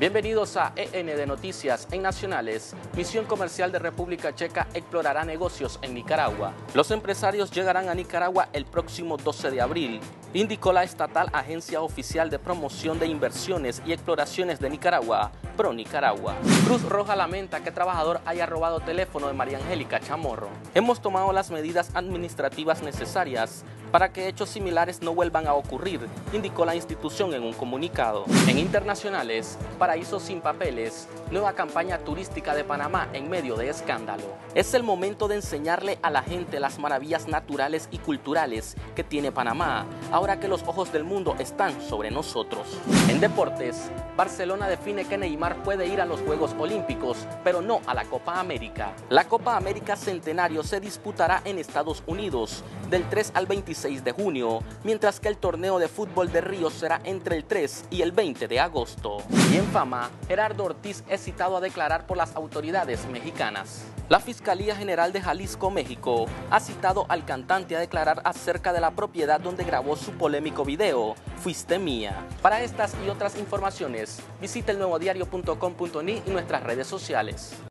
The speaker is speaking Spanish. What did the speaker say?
Bienvenidos a EN de Noticias en Nacionales. Misión Comercial de República Checa explorará negocios en Nicaragua. Los empresarios llegarán a Nicaragua el próximo 12 de abril, indicó la estatal Agencia Oficial de Promoción de Inversiones y Exploraciones de Nicaragua, Pro Nicaragua. Cruz Roja lamenta que trabajador haya robado teléfono de María Angélica Chamorro. Hemos tomado las medidas administrativas necesarias para que hechos similares no vuelvan a ocurrir, indicó la institución en un comunicado. En internacionales, Paraíso sin papeles, nueva campaña turística de Panamá en medio de escándalo. Es el momento de enseñarle a la gente las maravillas naturales y culturales que tiene Panamá, ahora que los ojos del mundo están sobre nosotros. En deportes, Barcelona define que Neymar puede ir a los Juegos Olímpicos, pero no a la Copa América. La Copa América Centenario se disputará en Estados Unidos del 3 al 26 de junio, mientras que el torneo de fútbol de Río será entre el 3 y el 20 de agosto. Y en fama, Gerardo Ortiz es citado a declarar por las autoridades mexicanas. La Fiscalía General de Jalisco, México, ha citado al cantante a declarar acerca de la propiedad donde grabó su polémico video, Fuiste Mía. Para estas y otras informaciones, visite el nuevodiario.com.ni y nuestras redes sociales.